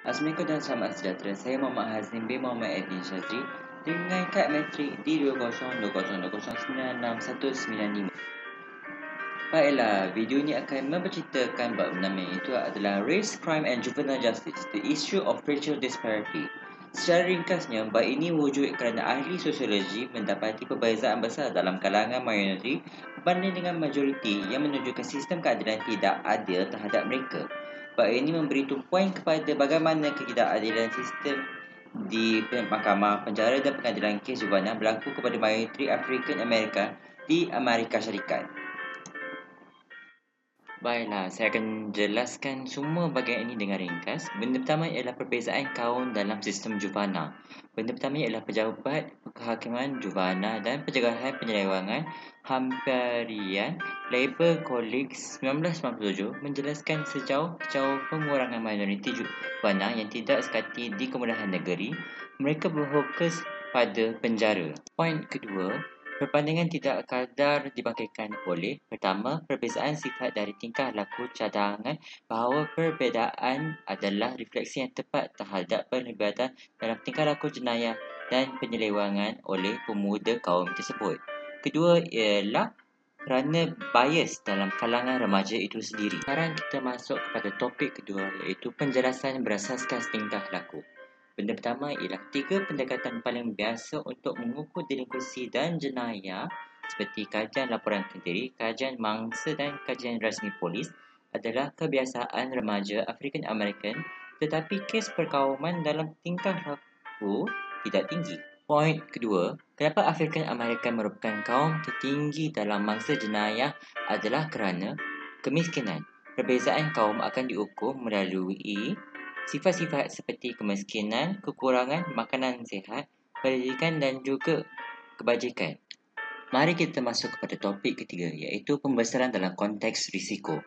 Assalamualaikum dan selamat sejahtera. Saya Muhammad Hazim bin Muhammad Edin Syazri dengan kad metrik D2020096195. Baiklah, video ini akan memberceritakan bab nama itu adalah Race, Crime and Juvenile Justice, the issue of racial disparity. Secara ringkasnya, bab ini wujud kerana ahli sosiologi mendapati perbezaan besar dalam kalangan minoriti berbanding dengan majoriti yang menunjukkan sistem keadilan tidak adil terhadap mereka. Bab ini memberi tumpuan kepada bagaimana ketidakadilan sistem di mahkamah penjara dan pengadilan kes juvenile berlaku kepada mayoritas African American di Amerika Syarikat. Baiklah, saya akan jelaskan semua bahagian ini dengan ringkas. Benda pertama ialah perbezaan kaum dalam sistem juvana. Benda pertama ialah pejabat kehakiman juvana dan pencegahan penyelewangan Hamparian Labour Colleagues 1997 menjelaskan sejauh-jauh pengurangan minoriti juvana yang tidak sekati di kemudahan negeri, mereka berfokus pada penjara. Poin kedua, Perbandingan tidak kadar dibangkitkan oleh Pertama, perbezaan sifat dari tingkah laku cadangan bahawa perbezaan adalah refleksi yang tepat terhadap perlibatan dalam tingkah laku jenayah dan penyelewangan oleh pemuda kaum tersebut. Kedua ialah kerana bias dalam kalangan remaja itu sendiri. Sekarang kita masuk kepada topik kedua iaitu penjelasan berasaskan tingkah laku. Benda pertama ialah tiga pendekatan paling biasa untuk mengukur delinkusi dan jenayah seperti kajian laporan kendiri, kajian mangsa dan kajian rasmi polis adalah kebiasaan remaja African American tetapi kes perkauman dalam tingkah laku tidak tinggi. Poin kedua, kenapa African American merupakan kaum tertinggi dalam mangsa jenayah adalah kerana kemiskinan. Perbezaan kaum akan diukur melalui Sifat-sifat seperti kemiskinan, kekurangan makanan sihat, pendidikan dan juga kebajikan. Mari kita masuk kepada topik ketiga iaitu pembesaran dalam konteks risiko.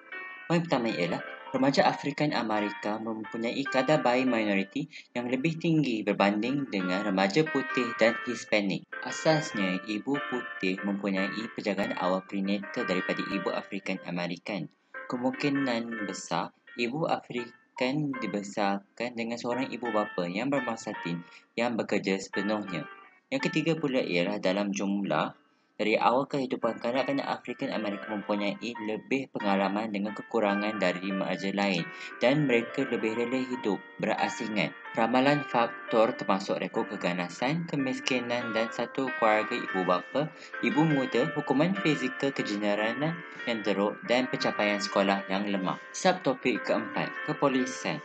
Poin pertama ialah remaja Afrikan Amerika mempunyai kadar bayi minoriti yang lebih tinggi berbanding dengan remaja putih dan Hispanik. Asasnya, ibu putih mempunyai penjagaan awal prenatal daripada ibu Afrikan Amerikan. Kemungkinan besar, ibu Afrika akan dibesarkan dengan seorang ibu bapa yang bermasatin yang bekerja sepenuhnya. Yang ketiga pula ialah dalam jumlah dari awal kehidupan kanak-kanak African American mempunyai lebih pengalaman dengan kekurangan dari remaja lain dan mereka lebih rela hidup berasingan. Ramalan faktor termasuk rekod keganasan, kemiskinan dan satu keluarga ibu bapa, ibu muda, hukuman fizikal kejeneralan yang teruk dan pencapaian sekolah yang lemah. Subtopik keempat, kepolisian.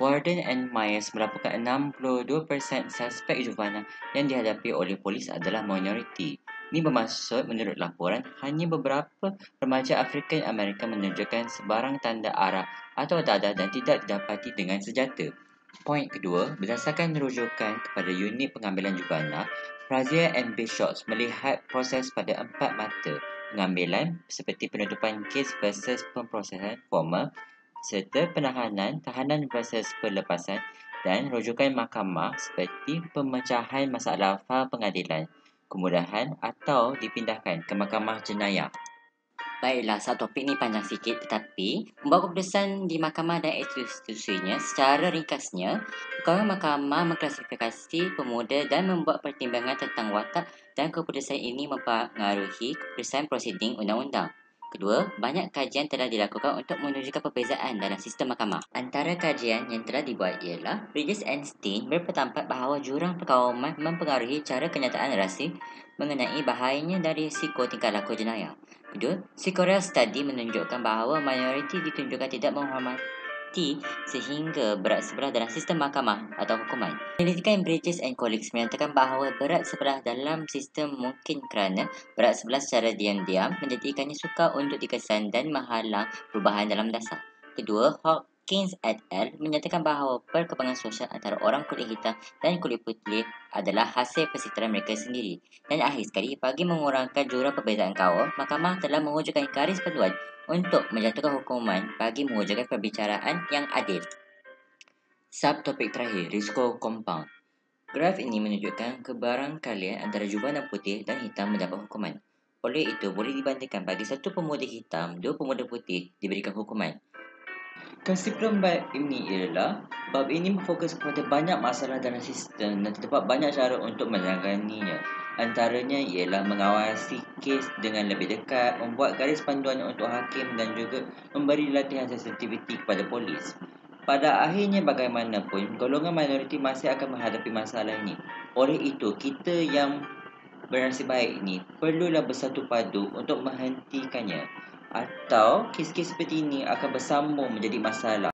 Warden and Myers melaporkan 62% suspek juvenile yang dihadapi oleh polis adalah minoriti. Ini bermaksud menurut laporan hanya beberapa remaja African American menunjukkan sebarang tanda arah atau dadah dan tidak didapati dengan senjata. Poin kedua, berdasarkan rujukan kepada unit pengambilan jubana, Frazier and Bishops melihat proses pada empat mata pengambilan seperti penutupan kes versus pemprosesan formal serta penahanan, tahanan versus pelepasan dan rujukan mahkamah seperti pemecahan masalah fal pengadilan kemudahan atau dipindahkan ke mahkamah jenayah. Baiklah, satu topik ni panjang sikit tetapi membuat keputusan di mahkamah dan institusinya secara ringkasnya perkara mahkamah mengklasifikasi pemuda dan membuat pertimbangan tentang watak dan keputusan ini mempengaruhi keputusan prosiding undang-undang. Kedua, banyak kajian telah dilakukan untuk menunjukkan perbezaan dalam sistem mahkamah. Antara kajian yang telah dibuat ialah Bridges and Steen berpendapat bahawa jurang perkauman mempengaruhi cara kenyataan rasi mengenai bahayanya dari risiko tingkah laku jenayah. Kedua, Sequoia Study menunjukkan bahawa mayoriti ditunjukkan tidak menghormati bukti sehingga berat sebelah dalam sistem mahkamah atau hukuman. Penyelidikan Bridges and Colleagues menyatakan bahawa berat sebelah dalam sistem mungkin kerana berat sebelah secara diam-diam menjadikannya sukar untuk dikesan dan menghalang perubahan dalam dasar. Kedua, Hawkins et al. menyatakan bahawa perkembangan sosial antara orang kulit hitam dan kulit putih adalah hasil perseteruan mereka sendiri. Dan akhir sekali, bagi mengurangkan jurang perbezaan kaum, mahkamah telah mewujudkan garis panduan untuk menjatuhkan hukuman bagi mewujudkan perbicaraan yang adil. Subtopik terakhir, risiko compound. Graf ini menunjukkan kebarangkalian antara jubana putih dan hitam mendapat hukuman. Oleh itu, boleh dibandingkan bagi satu pemuda hitam, dua pemuda putih diberikan hukuman. Kesimpulan baik ini ialah Bab ini berfokus kepada banyak masalah dalam sistem dan terdapat banyak cara untuk menanganinya. Antaranya ialah mengawasi kes dengan lebih dekat, membuat garis panduan untuk hakim dan juga memberi latihan sensitiviti kepada polis. Pada akhirnya bagaimanapun, golongan minoriti masih akan menghadapi masalah ini. Oleh itu, kita yang bernasib baik ini perlulah bersatu padu untuk menghentikannya. Atau kes-kes seperti ini akan bersambung menjadi masalah.